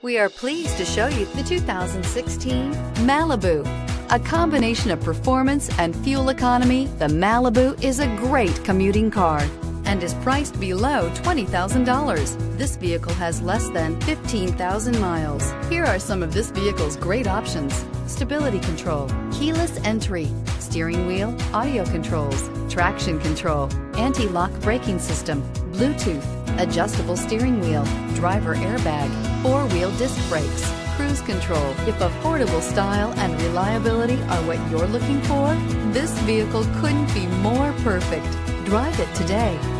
We are pleased to show you the 2016 Malibu. A combination of performance and fuel economy, the Malibu is a great commuting car and is priced below $20,000. This vehicle has less than 15,000 miles. Here are some of this vehicle's great options. Stability control, keyless entry, steering wheel, audio controls, traction control, anti-lock braking system, Bluetooth, adjustable steering wheel, driver airbag, four-wheel disc brakes, cruise control. If affordable style and reliability are what you're looking for, this vehicle couldn't be more perfect. Drive it today.